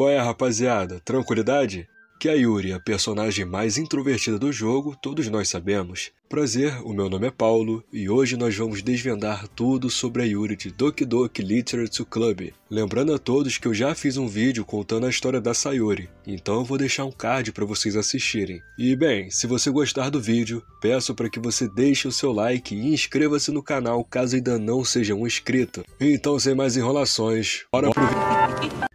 Qual é, rapaziada? Tranquilidade? Que a Yuri é a personagem mais introvertida do jogo, todos nós sabemos. Prazer, o meu nome é Paulo e hoje nós vamos desvendar tudo sobre a Yuri de Doki Doki Literature Club. Lembrando a todos que eu já fiz um vídeo contando a história da Sayuri, então eu vou deixar um card para vocês assistirem. E bem, se você gostar do vídeo, peço para que você deixe o seu like e inscreva-se no canal caso ainda não seja um inscrito. Então sem mais enrolações, bora pro.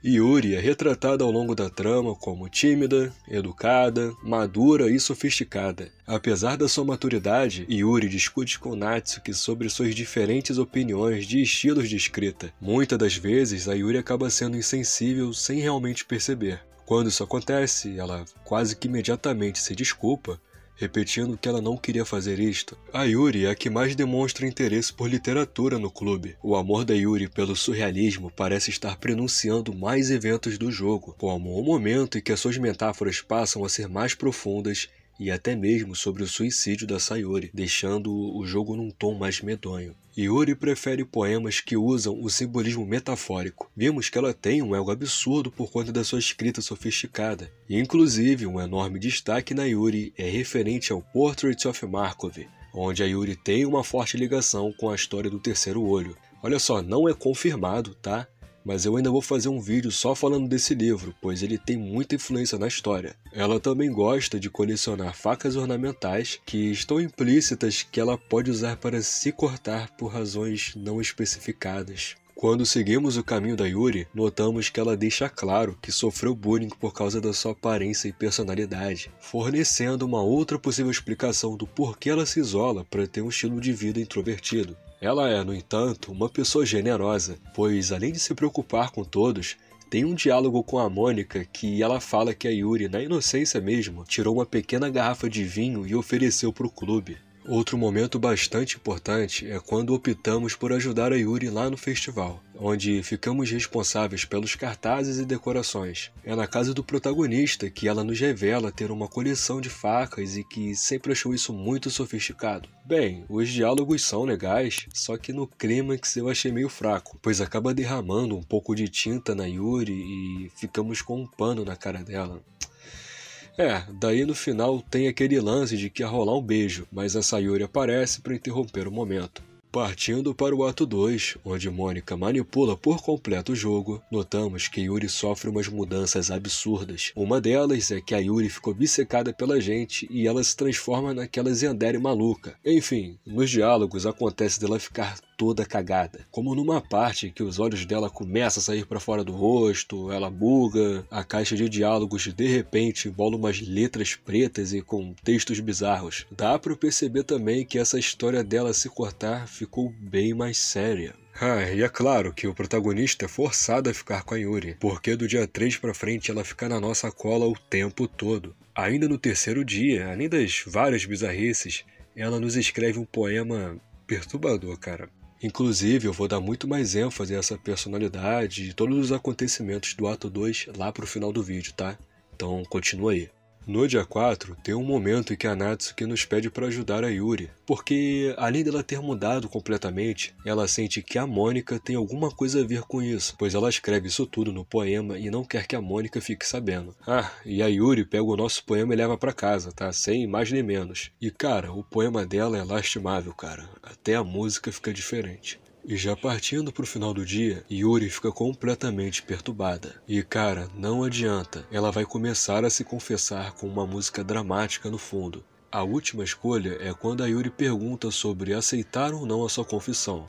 Yuri é retratada ao longo da trama como tímida, educada, madura e sofisticada. Apesar da sua maturidade, Yuri discute com Natsuki sobre suas diferentes opiniões de estilos de escrita. Muitas das vezes, a Yuri acaba sendo insensível sem realmente perceber. Quando isso acontece, ela quase que imediatamente se desculpa, repetindo que ela não queria fazer isto. A Yuri é a que mais demonstra interesse por literatura no clube. O amor da Yuri pelo surrealismo parece estar prenunciando mais eventos do jogo, como o momento em que as suas metáforas passam a ser mais profundas e até mesmo sobre o suicídio da Sayori, deixando o jogo num tom mais medonho. Yuri prefere poemas que usam o simbolismo metafórico. Vimos que ela tem um ego absurdo por conta da sua escrita sofisticada. E, inclusive, um enorme destaque na Yuri é referente ao Portrait of Markov, onde a Yuri tem uma forte ligação com a história do terceiro olho. Olha só, não é confirmado, tá? Mas eu ainda vou fazer um vídeo só falando desse livro, pois ele tem muita influência na história. Ela também gosta de colecionar facas ornamentais que estão implícitas que ela pode usar para se cortar por razões não especificadas. Quando seguimos o caminho da Yuri, notamos que ela deixa claro que sofreu bullying por causa da sua aparência e personalidade, fornecendo uma outra possível explicação do porquê ela se isola para ter um estilo de vida introvertido. Ela é, no entanto, uma pessoa generosa, pois além de se preocupar com todos, tem um diálogo com a Mônica que ela fala que a Yuri, na inocência mesmo, tirou uma pequena garrafa de vinho e ofereceu para o clube. Outro momento bastante importante é quando optamos por ajudar a Yuri lá no festival, onde ficamos responsáveis pelos cartazes e decorações. É na casa do protagonista que ela nos revela ter uma coleção de facas e que sempre achou isso muito sofisticado. Bem, os diálogos são legais, só que no clímax eu achei meio fraco, pois acaba derramando um pouco de tinta na Yuri e ficamos com um pano na cara dela. É, daí no final tem aquele lance de que ia rolar um beijo, mas a Sayuri aparece para interromper o momento. Partindo para o ato 2, onde Mônica manipula por completo o jogo, notamos que Yuri sofre umas mudanças absurdas. Uma delas é que a Yuri ficou bissecada pela gente e ela se transforma naquela Zendere maluca. Enfim, nos diálogos acontece dela ficar toda cagada. Como numa parte que os olhos dela começam a sair para fora do rosto, ela buga, a caixa de diálogos de repente bola umas letras pretas e com textos bizarros. Dá para perceber também que essa história dela se cortar ficou bem mais séria. Ah, e é claro que o protagonista é forçado a ficar com a Yuri, porque do dia 3 pra frente ela fica na nossa cola o tempo todo. Ainda no terceiro dia, além das várias bizarrices, ela nos escreve um poema perturbador, cara. Inclusive, eu vou dar muito mais ênfase a essa personalidade e todos os acontecimentos do ato 2 lá pro final do vídeo, tá? Então continua aí. No dia 4, tem um momento em que a Natsuki nos pede para ajudar a Yuri, porque além dela ter mudado completamente, ela sente que a Mônica tem alguma coisa a ver com isso, pois ela escreve isso tudo no poema e não quer que a Mônica fique sabendo. Ah, e a Yuri pega o nosso poema e leva para casa, tá? Sem mais nem menos. E cara, o poema dela é lastimável, cara. Até a música fica diferente. E já partindo pro final do dia, Yuri fica completamente perturbada. E cara, não adianta, ela vai começar a se confessar com uma música dramática no fundo. A última escolha é quando a Yuri pergunta sobre aceitar ou não a sua confissão.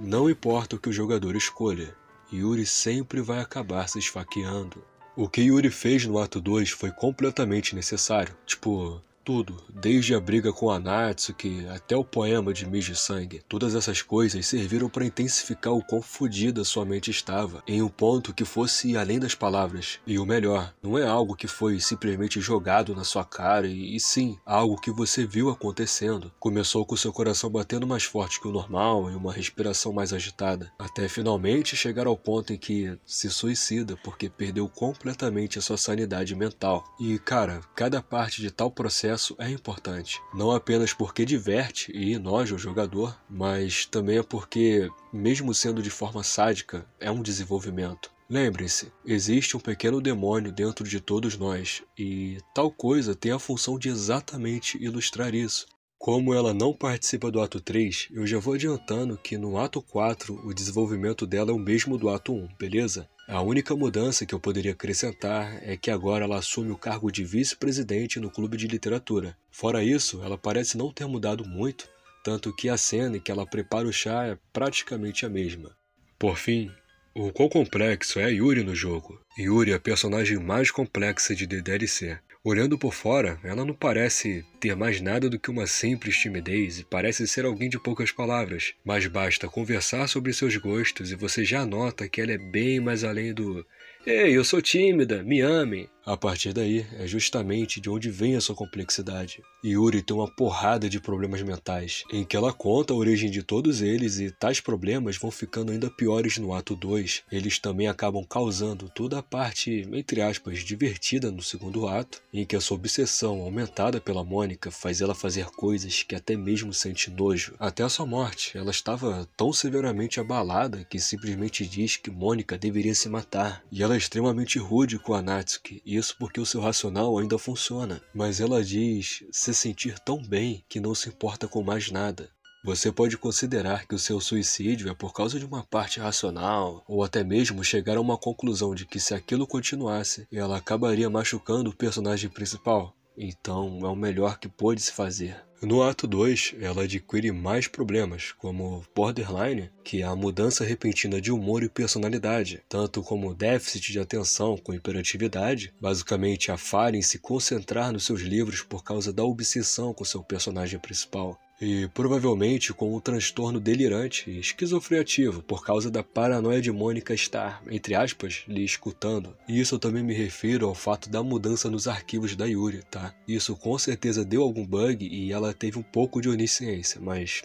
Não importa o que o jogador escolha, Yuri sempre vai acabar se esfaqueando. O que Yuri fez no ato 2 foi completamente necessário. Tipo, tudo, desde a briga com a Natsuki até o poema de Miji Sangue. Todas essas coisas serviram para intensificar o quão fodida sua mente estava, em um ponto que fosse além das palavras. E o melhor, não é algo que foi simplesmente jogado na sua cara, e, e sim, algo que você viu acontecendo. Começou com seu coração batendo mais forte que o normal e uma respiração mais agitada, até finalmente chegar ao ponto em que se suicida porque perdeu completamente a sua sanidade mental. E cara, cada parte de tal processo processo é importante. Não apenas porque diverte e enoja o jogador, mas também é porque, mesmo sendo de forma sádica, é um desenvolvimento. Lembrem-se, existe um pequeno demônio dentro de todos nós, e tal coisa tem a função de exatamente ilustrar isso. Como ela não participa do ato 3, eu já vou adiantando que no ato 4 o desenvolvimento dela é o mesmo do ato 1, beleza? A única mudança que eu poderia acrescentar é que agora ela assume o cargo de vice-presidente no clube de literatura. Fora isso, ela parece não ter mudado muito, tanto que a cena em que ela prepara o chá é praticamente a mesma. Por fim, o quão complexo é Yuri no jogo. Yuri é a personagem mais complexa de The DLC. Olhando por fora, ela não parece ter mais nada do que uma simples timidez e parece ser alguém de poucas palavras, mas basta conversar sobre seus gostos e você já nota que ela é bem mais além do Ei, eu sou tímida, me amem. A partir daí, é justamente de onde vem a sua complexidade. Yuri tem uma porrada de problemas mentais, em que ela conta a origem de todos eles e tais problemas vão ficando ainda piores no ato 2. Eles também acabam causando toda a parte, entre aspas, divertida no segundo ato, em que a sua obsessão aumentada pela Mônica faz ela fazer coisas que até mesmo sente nojo. Até a sua morte, ela estava tão severamente abalada que simplesmente diz que Mônica deveria se matar. E ela é extremamente rude com a Natsuki, isso porque o seu racional ainda funciona. Mas ela diz se sentir tão bem que não se importa com mais nada. Você pode considerar que o seu suicídio é por causa de uma parte racional, ou até mesmo chegar a uma conclusão de que se aquilo continuasse, ela acabaria machucando o personagem principal. Então é o melhor que pôde se fazer. No ato 2, ela adquire mais problemas, como borderline, que é a mudança repentina de humor e personalidade, tanto como déficit de atenção com hiperatividade, basicamente a falha em se concentrar nos seus livros por causa da obsessão com seu personagem principal e provavelmente com um transtorno delirante e esquizofreativo por causa da paranoia de Mônica estar, entre aspas, lhe escutando. E isso eu também me refiro ao fato da mudança nos arquivos da Yuri, tá? Isso com certeza deu algum bug e ela teve um pouco de onisciência, mas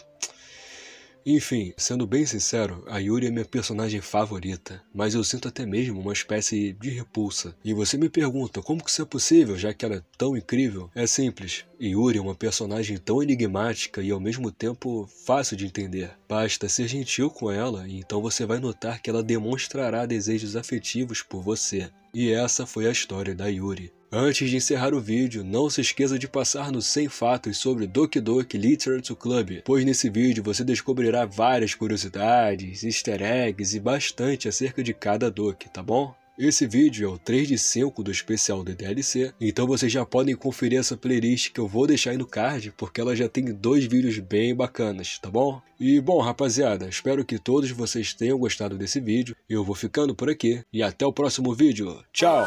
enfim, sendo bem sincero, a Yuri é minha personagem favorita, mas eu sinto até mesmo uma espécie de repulsa. E você me pergunta como que isso é possível, já que ela é tão incrível? É simples. Yuri é uma personagem tão enigmática e ao mesmo tempo fácil de entender. Basta ser gentil com ela e então você vai notar que ela demonstrará desejos afetivos por você. E essa foi a história da Yuri. Antes de encerrar o vídeo, não se esqueça de passar no 100 fatos sobre Doki Doki Literature Club, pois nesse vídeo você descobrirá várias curiosidades, easter eggs e bastante acerca de cada Doki, tá bom? Esse vídeo é o 3 de 5 do especial do DLC, então vocês já podem conferir essa playlist que eu vou deixar aí no card, porque ela já tem dois vídeos bem bacanas, tá bom? E bom, rapaziada, espero que todos vocês tenham gostado desse vídeo, eu vou ficando por aqui, e até o próximo vídeo, tchau!